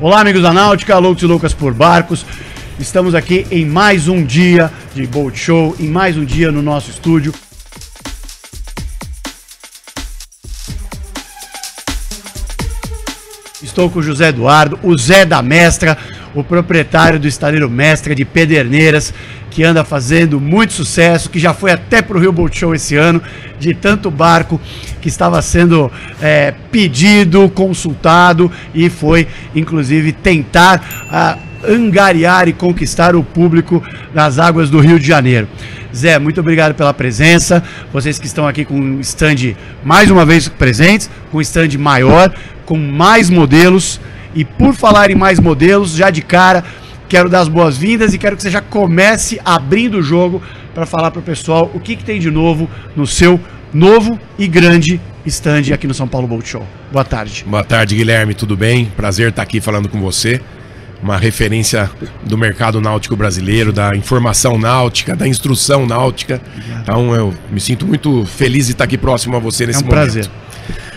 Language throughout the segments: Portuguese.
Olá, amigos da Náutica, loucos e loucas por barcos. Estamos aqui em mais um dia de Boat Show, em mais um dia no nosso estúdio. Estou com o José Eduardo, o Zé da Mestra, o proprietário do estaleiro Mestra de Pederneiras, que anda fazendo muito sucesso, que já foi até para o Rio Boat Show esse ano, de tanto barco que estava sendo é, pedido, consultado e foi, inclusive, tentar ah, angariar e conquistar o público nas águas do Rio de Janeiro. Zé, muito obrigado pela presença. Vocês que estão aqui com um stand mais uma vez presentes, com um stand maior, com mais modelos. E por falar em mais modelos, já de cara, quero dar as boas-vindas e quero que você já comece abrindo o jogo para falar para o pessoal o que, que tem de novo no seu novo e grande stand aqui no São Paulo Boat Show. Boa tarde. Boa tarde, Guilherme. Tudo bem? Prazer estar aqui falando com você uma referência do mercado náutico brasileiro, da informação náutica, da instrução náutica. Então eu me sinto muito feliz de estar aqui próximo a você nesse É um momento. prazer.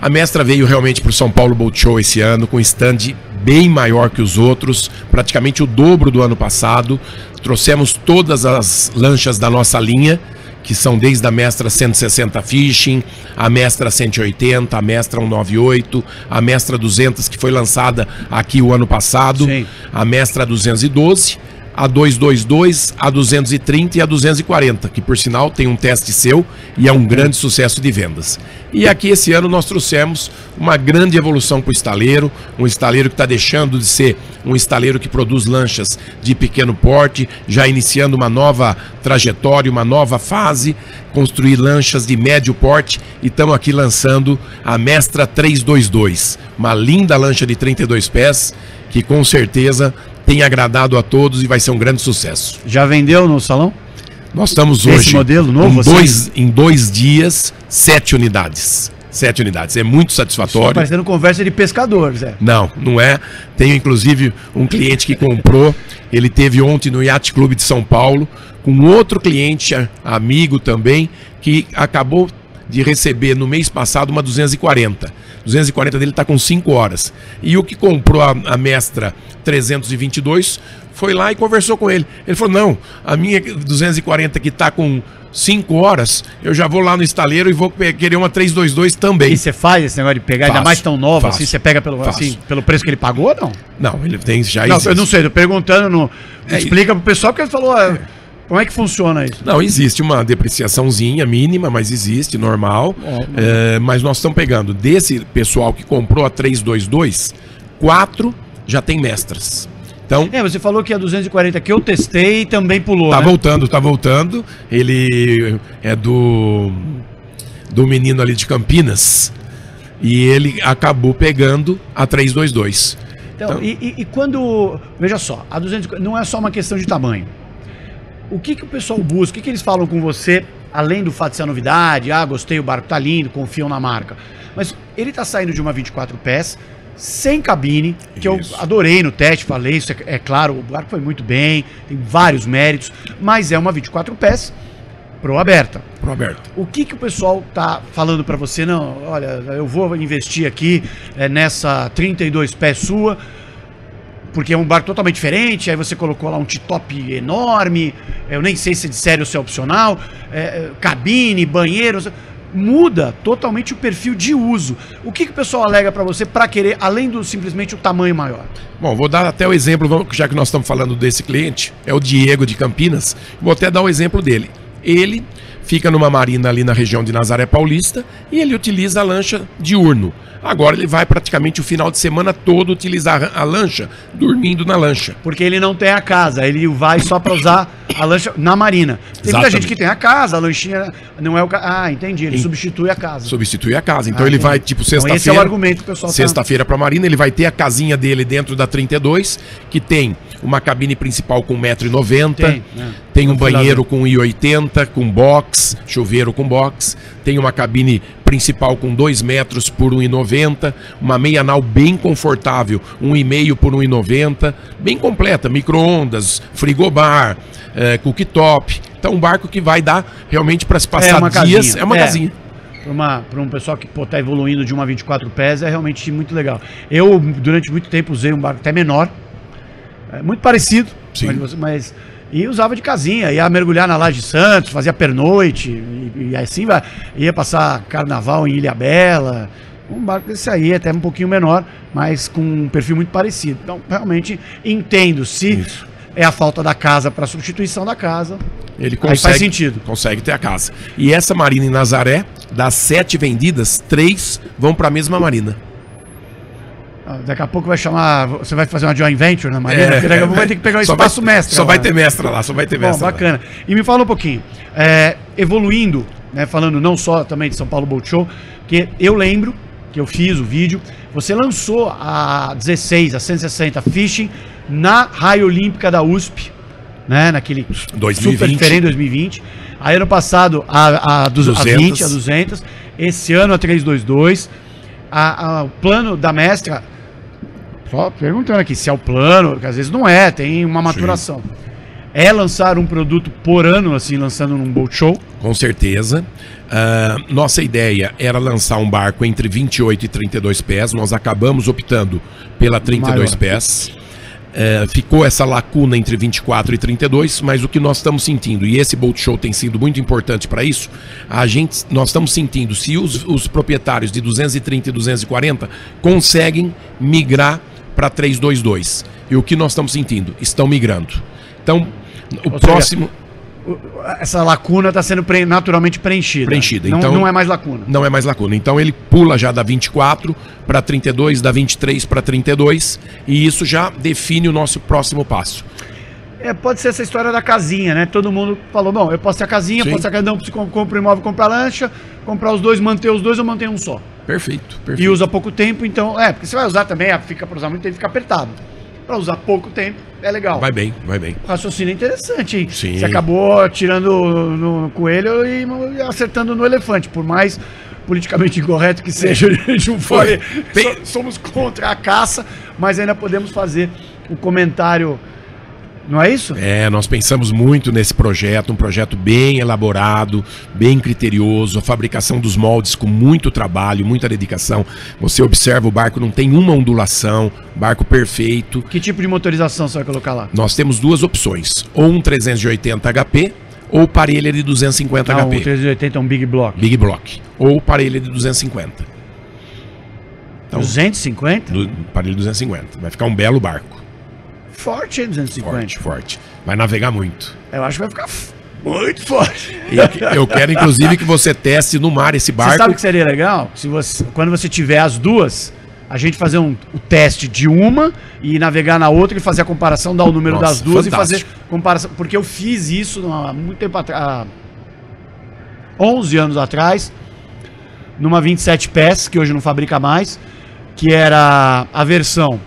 A mestra veio realmente para o São Paulo Boat Show esse ano com stand bem maior que os outros, praticamente o dobro do ano passado. Trouxemos todas as lanchas da nossa linha, que são desde a Mestra 160 Fishing, a Mestra 180, a Mestra 198, a Mestra 200 que foi lançada aqui o ano passado, Sim. a Mestra 212, a 222, a 230 e a 240, que por sinal tem um teste seu e é um grande sucesso de vendas. E aqui esse ano nós trouxemos uma grande evolução para o estaleiro, um estaleiro que está deixando de ser um estaleiro que produz lanchas de pequeno porte, já iniciando uma nova trajetória, uma nova fase, construir lanchas de médio porte e estamos aqui lançando a Mestra 322, uma linda lancha de 32 pés que com certeza tem agradado a todos e vai ser um grande sucesso. Já vendeu no salão? Nós estamos Esse hoje modelo novo, em, assim? dois, em dois dias, sete unidades. Sete unidades. É muito Está satisfatório. parecendo conversa de pescador, Zé. Não, não é. Tenho inclusive um cliente que comprou. Ele teve ontem no Yacht Clube de São Paulo, com outro cliente, amigo também, que acabou de receber no mês passado uma 240. 240 dele está com 5 horas. E o que comprou a, a mestra 322 foi lá e conversou com ele. Ele falou: não, a minha 240 que está com 5 horas, eu já vou lá no estaleiro e vou querer uma 322 também. E você faz esse negócio de pegar, ainda Faço, mais tão nova faço, assim, você pega pelo, faço. assim, pelo preço que ele pagou ou não? Não, ele tem já Não, existe. eu não sei, tô perguntando, no, É, explica pro pessoal porque ele falou, ah, como é que funciona isso? Não, existe uma depreciaçãozinha mínima, mas existe, normal. É, mas nós estamos pegando desse pessoal que comprou a 322, quatro já tem mestras. Então, É, você falou que a 240 que eu testei também pulou, tá né? voltando, tá voltando. Ele é do do menino ali de Campinas e ele acabou pegando a 322. Então, e, e- e quando, veja só, a 240 não é só uma questão de tamanho. O que que o pessoal busca? O que que eles falam com você, além do fato de ser a novidade, ah, gostei, o barco tá lindo, confiam na marca. Mas ele tá saindo de uma 24 pés, sem cabine, que Isso. eu adorei no teste, falei isso, é, é claro, o barco foi muito bem, tem vários méritos, mas é uma 24 pés pro aberta. Roberto. O que, que o pessoal tá falando para você? Não, olha, eu vou investir aqui é, nessa 32 pés sua, porque é um barco totalmente diferente. Aí você colocou lá um T-top enorme, eu nem sei se é de série ou se é opcional, é, é, cabine, banheiro. Muda totalmente o perfil de uso. O que, que o pessoal alega para você para querer, além do simplesmente o tamanho maior? Bom, vou dar até o exemplo, já que nós estamos falando desse cliente, é o Diego de Campinas. Vou até dar o exemplo dele. Ele fica numa marina ali na região de Nazaré Paulista e ele utiliza a lancha diurno. Agora ele vai praticamente o final de semana todo utilizar a lancha, dormindo na lancha. Porque ele não tem a casa, ele vai só para usar a lancha na marina. Tem muita Exatamente. gente que tem a casa, a lanchinha não é o ca... Ah, entendi, ele substitui a casa. Substitui a casa. Então Ah, ele entendi. vai, tipo, Então esse é o sexta-feira. argumento que o pessoal tá- Sexta-feira para Marina, ele vai ter a casinha dele dentro da 32, que tem uma cabine principal com 1,90m, Tem, né? tem um banheiro com 1,80m, com box, chuveiro com box, tem uma cabine principal com 2 metros por 1,90m, uma meia nau bem confortável, 1,5 por 1,90, bem completa, micro-ondas, frigobar, é, cooktop. Então um barco que vai dar realmente para se passar uma dias, casinha. é uma É. casinha. para um pessoal que pô, tá evoluindo de uma 24 pés é realmente muito legal. Eu, durante muito tempo, usei um barco até menor, é, muito parecido, mas, mas- e usava de casinha, ia mergulhar na Laje Santos, fazia pernoite, e, e assim vai. Ia passar carnaval em Ilha Bela. Um barco desse aí, até um pouquinho menor, mas com um perfil muito parecido. Então, realmente entendo se Isso. é a falta da casa para substituição da casa. Ele Aí consegue, faz sentido. consegue ter a casa. E essa marina em Nazaré, das sete vendidas, três vão para a mesma marina. Ah, Daqui a pouco vai chamar. Você vai fazer uma joint venture na Marina, porque daqui a pouco vai ter que pegar o É. Só espaço vai, mestre. Só lá, vai né? ter mestra lá, só vai ter Bom, mestra. lá. bacana. E me fala um pouquinho, é, evoluindo, né, falando não só também de São Paulo Boat Show, que eu lembro que eu fiz o vídeo, você lançou a 16, a 160 Fishing na Raia Olímpica da USP, né, naquele 2020. super diferente 2020. Aí ano passado a, a, du- a 200. 20, a 200, esse ano a 322. A, a- o plano da mestra, só perguntando aqui se é o plano, que às vezes não é, tem uma maturação. É lançar um produto por ano, assim, lançando num boat show. Com certeza. Ah, nossa ideia era lançar um barco entre 28 e 32 pés. Nós acabamos optando pela 32 Maior. pés. Eh, ficou essa lacuna entre 24 e 32, mas o que nós estamos sentindo, e esse Boat Show tem sido muito importante para isso, a gente, nós estamos sentindo se os, os proprietários de 230 e 240 conseguem migrar para 322. E o que nós estamos sentindo? Estão migrando. Então, o Ou seja, próximo. O- Essa lacuna está sendo naturalmente preenchida. Preenchida, Não, então- não é mais lacuna. Não é mais lacuna. Então ele pula já da 24 para 32, da 23 para 32, e isso já define o nosso próximo passo. É, pode ser essa história da casinha, né? Todo mundo falou, bom, eu posso ter a casinha, Sim. posso ter a casinha, não, compra o imóvel, compra a lancha, comprar os dois, manter os dois ou manter um só. Perfeito, perfeito. E usa pouco tempo, então, é, porque você vai usar também, ah, fica para usar muito tempo, fica apertado. Para usar pouco tempo, é legal. Vai bem, vai bem. O raciocínio é interessante, hein? Sim. Você acabou tirando no, no coelho e acertando no elefante, por mais politicamente incorreto que seja de um fora. Tem- So- Somos contra a caça, mas ainda podemos fazer o comentário. Não é isso? É, nós pensamos muito nesse projeto, um projeto bem elaborado, bem criterioso, a fabricação dos moldes com muito trabalho, muita dedicação. Você observa o barco não tem uma ondulação, barco perfeito. Que tipo de motorização você vai colocar lá? Nós temos duas opções, ou um 380 HP ou parelha de 250 Não, HP. 380 é um Big Block. Big Block. Ou parelha de 250. Então, 250? do, parelha de 250. Vai ficar um belo barco. Forte, hein, 250. Forte, forte. Vai navegar muito. Eu acho que vai ficar muito forte. E eu, quero, inclusive, que você teste no mar esse Você barco. sabe o que seria legal? Se você, quando você tiver as duas, a gente fazer um, o teste de uma e navegar na outra e fazer a comparação, dar o número Nossa, das duas fantástico. e fazer comparação. Porque eu fiz isso há muito tempo atrás, há 11 anos atrás, numa 27 pés, que hoje não fabrica mais, que era a versão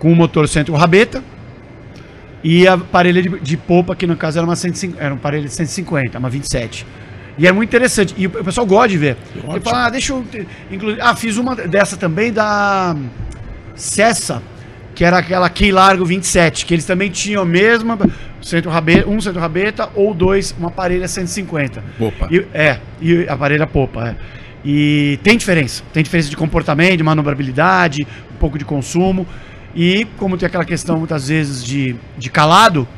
com o motor centro rabeta e a parelha de, de popa, que no caso era uma 150, era um parelha de 150, uma 27. E é muito interessante. E o pessoal gosta de ver. Ele fala, ah, deixa eu. Ah, fiz uma dessa também da Cessa, que era aquela Key Largo 27, que eles também tinham a mesma centro rabeta, um centro rabeta ou dois, uma parelha 150. Opa. E, é, e a parelha popa, é. E tem diferença. Tem diferença de comportamento, de manobrabilidade, um pouco de consumo. E como tem aquela questão muitas vezes de, de calado,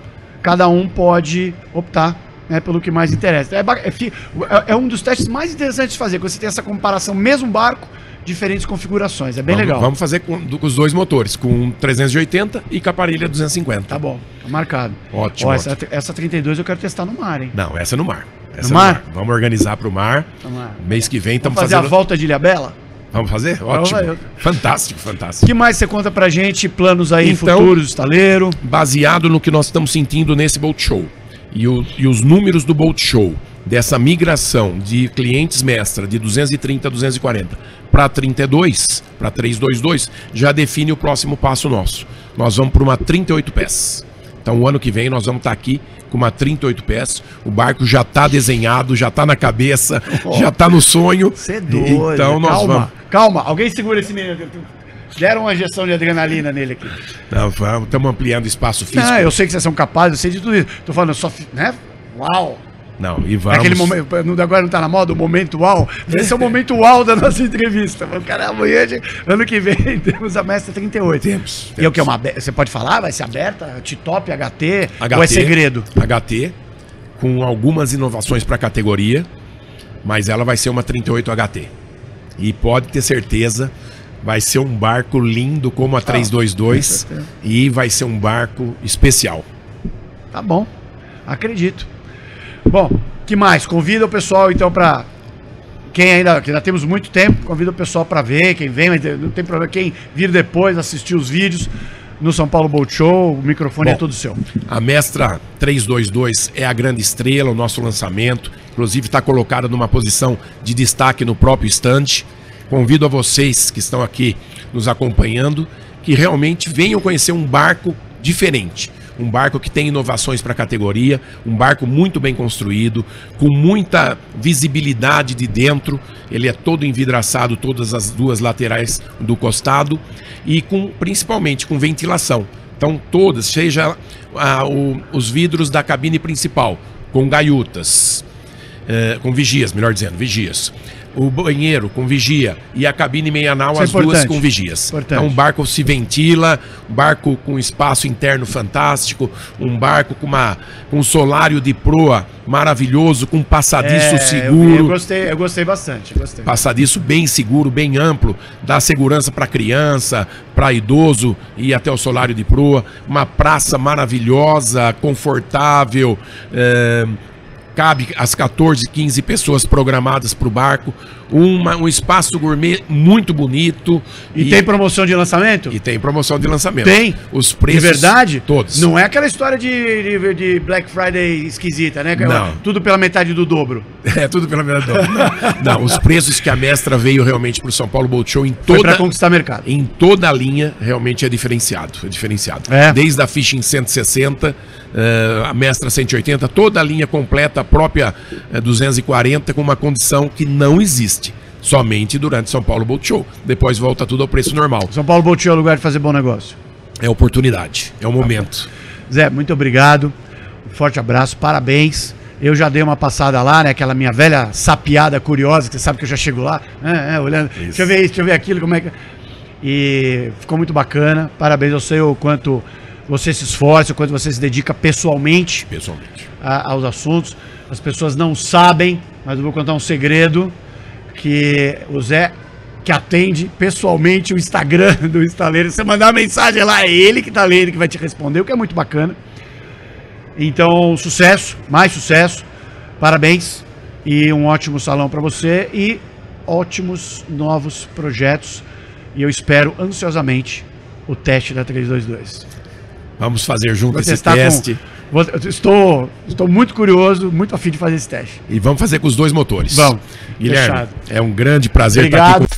cada um pode optar né, pelo que mais interessa. É, é é- é um dos testes mais interessantes de fazer, quando você tem essa comparação, mesmo barco, diferentes configurações. É bem vamos, legal. Vamos fazer com, com os dois motores, com 380 e com a parelha 250. Tá bom, tá marcado. Ótimo, Ó, essa, essa 32 eu quero testar no mar, hein? Não, essa é no mar. Essa No é mar? Vamos organizar para o mar. No mar. Mês que vem estamos Vamos fazer fazendo. a volta de Ilhabela? Vamos fazer? Ótimo. Fantástico, O fantástico. que mais você conta pra gente? Planos aí Então- futuros, estaleiro? Baseado no que nós estamos sentindo nesse Boat Show e, o- e os números do Boat Show, dessa migração de clientes mestra de 230 a 240 para 32, para 322, já define o próximo passo nosso. Nós vamos para uma 38 pés. Então, o ano que vem, nós vamos estar aqui com uma 38 pés. O barco já está desenhado, já está na cabeça, já está no sonho. Você é doido. Então, nós calma, vamos. calma. Alguém segura esse menino. Deram uma injeção de adrenalina nele aqui. Não, vamos- Estamos ampliando o espaço físico. Não, eu sei que vocês são capazes, eu sei de tudo isso. Tô falando só, né? Uau! Não, e vamos. aquele momento, agora não tá na moda, o momento uau. Esse é o momento uau da nossa entrevista. Cara, amanhã, ano que vem, temos a Mestra 38. Temos, E é o que é uma Você pode falar? Vai ser aberta? T-top, HT? HT, Ou é segredo? HT, com algumas inovações para a categoria, mas ela vai ser uma 38 HT. E pode ter certeza, vai ser um barco lindo como a 322 certeza. e vai ser um barco especial. Tá bom. Acredito. Bom, que mais? Convida o pessoal então para quem ainda, que ainda temos muito tempo, convida o pessoal para ver, quem vem, mas não tem problema, quem vir depois assistir os vídeos no São Paulo Boat Show, o microfone é Bom. todo seu. A Mestra 322 é a grande estrela, o nosso lançamento. Inclusive está colocada numa posição de destaque no próprio stand. Convido a vocês que estão aqui nos acompanhando que realmente venham conhecer um barco diferente. Um barco que tem inovações para a categoria, um barco muito bem construído, com muita visibilidade de dentro. Ele é todo envidraçado, todas as duas laterais do costado e com principalmente com ventilação. Então, todas, seja ah, o- os vidros da cabine principal, com gaiutas, eh, com vigias, melhor dizendo, vigias. O banheiro com vigia e a cabine meia-nau, Isso é as duas importante. com vigias. Importante. Então, um barco se ventila, um barco com espaço interno fantástico, um barco com, uma, com um solário de proa maravilhoso, com um passadiço É, eu- seguro. Eu, gostei, eu gostei bastante. Gostei. Passadiço bem seguro, bem amplo, dá segurança para criança, para idoso e até o solário de proa. Uma praça maravilhosa, confortável. é, cabe as 14, 15 pessoas programadas para o barco. Uma, um espaço gourmet muito bonito. E, tem promoção de lançamento? e tem promoção de lançamento. Tem? Os preços. de verdade? Todos. Não é aquela história de, de, de Black Friday esquisita, né? É Não. Tudo pela metade do dobro. É tudo pela minha dor. Não, não, os preços que a mestra veio realmente para o São Paulo Boat Show em Foi toda pra conquistar mercado. em toda a linha realmente é diferenciado. É diferenciado. É. Desde a Fishing 160, eh, a Mestra 180, toda a linha completa, a própria eh, 240, com uma condição que não existe. Somente durante São Paulo Boat Show. Depois volta tudo ao preço normal. São Paulo Boat Show é o lugar de fazer bom negócio. É oportunidade, é o momento. Zé, muito obrigado. Um forte abraço, parabéns. Eu já dei uma passada lá, né? Aquela minha velha sapiada curiosa, que você sabe que eu já chego lá, é, é, olhando. Deixa eu ver isso, deixa eu ver aquilo, como é que. E ficou muito bacana. Parabéns, eu sei o quanto você se esforça, o quanto você se dedica pessoalmente Pessoalmente. a- aos assuntos. As pessoas não sabem, mas eu vou contar um segredo que o Zé que atende pessoalmente o Instagram do estaleiro. Você mandar uma mensagem lá, é ele que tá lendo, que vai te responder, o que é muito bacana. Então, sucesso, mais sucesso. Parabéns e um ótimo salão para você e ótimos novos projetos. E eu espero ansiosamente o teste da 322. Vamos fazer junto Vou esse teste. com. vou- estou, estou muito curioso, muito afim de fazer esse teste. E vamos fazer com os dois motores. Vamos. Guilherme, Fechado. é um grande prazer estar aqui Obrigado. com